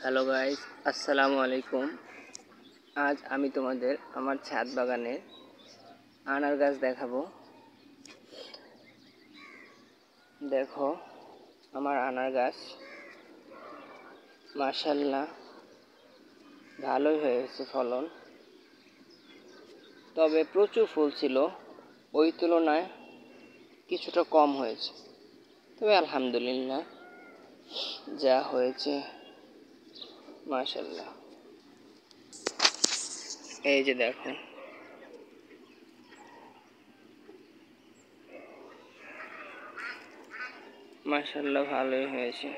Hello guys আসসালামু আলাইকুম আজ আমি তোমাদের আমার ছাদ বাগানের আনার গাছ দেখাবো। দেখো, আমার আনার গাছ। মাশাল্লাহ ভালোই হয়েছে ফলন। তবে প্রচুর ফুল ছিল, ওই তুলনায় কিছুটা কম হয়েছে। তবে আলহামদুলিল্লাহ, যা হয়েছে। মাশাল্লাহ এই যে দেখো। মাশাল্লাহ ভালোই হয়েছে।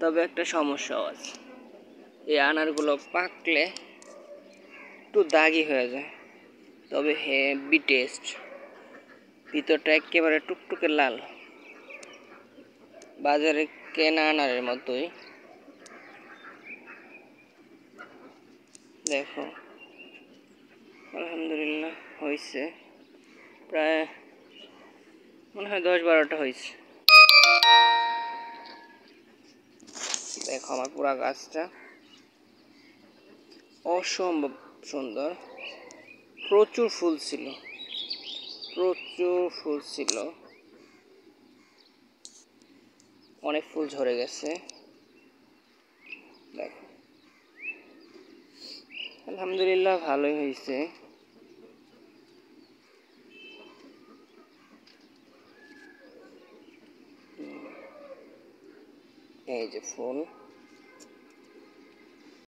তবে একটা সমস্যাও আছে। এই আনারগুলো পাকলে একটু দাগি হয়ে যায়। তবে হেভি টেস্ট ভিতরটা একেবারে টুকটুকে লাল। বাজারে কেনা আনারের মতোই। দেখো। আলহামদুলিল্লাহ হয়েছে প্রায় মনে হয় দশ বারোটা হয়েছে দেখো আমার পুরা গাছটা। অসম্ভব। সুন্দর। প্রচুর ফুল ছিল। প্রচুর ফুল ছিল। অনেক ফুল ঝরে গেছে। আলহামদুলিল্লাহ ভালোই হয়েছে। এই যে ফুল।